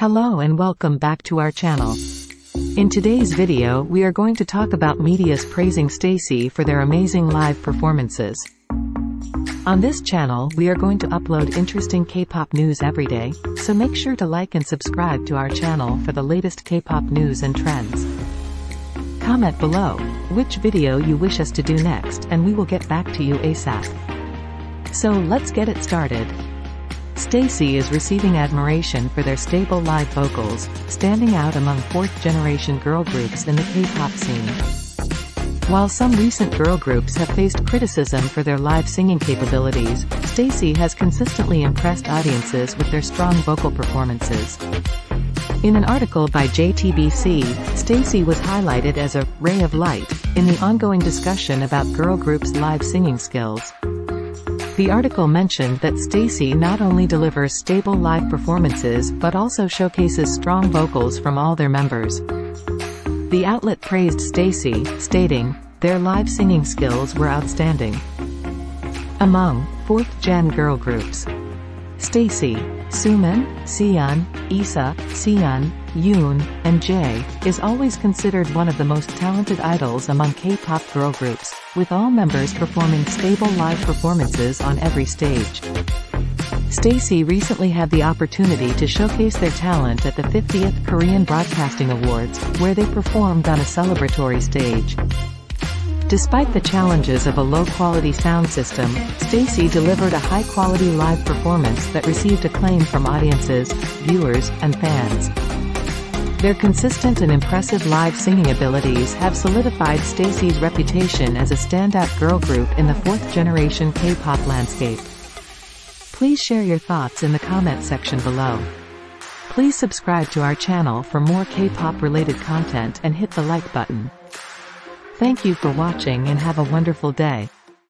Hello and welcome back to our channel. In today's video we are going to talk about media's praising STAYC for their amazing live performances. On this channel we are going to upload interesting K-pop news every day, so make sure to like and subscribe to our channel for the latest K-pop news and trends. Comment below which video you wish us to do next and we will get back to you ASAP. So let's get it started. STAYC is receiving admiration for their stable live vocals, standing out among fourth-generation girl groups in the K-pop scene. While some recent girl groups have faced criticism for their live singing capabilities, STAYC has consistently impressed audiences with their strong vocal performances. In an article by JTBC, STAYC was highlighted as a ray of light in the ongoing discussion about girl groups' live singing skills. The article mentioned that STAYC not only delivers stable live performances but also showcases strong vocals from all their members. The outlet praised STAYC, stating, their live singing skills were outstanding. Among fourth-gen girl groups, STAYC, Sumin, Sieun, Isa, Seeun, Yoon, and J, is always considered one of the most talented idols among K-pop girl groups, with all members performing stable live performances on every stage. STAYC recently had the opportunity to showcase their talent at the 50th Korean Broadcasting Awards, where they performed on a celebratory stage. Despite the challenges of a low-quality sound system, STAYC delivered a high-quality live performance that received acclaim from audiences, viewers, and fans. Their consistent and impressive live singing abilities have solidified STAYC's reputation as a standout girl group in the fourth-generation K-pop landscape. Please share your thoughts in the comment section below. Please subscribe to our channel for more K-pop related content and hit the like button. Thank you for watching and have a wonderful day.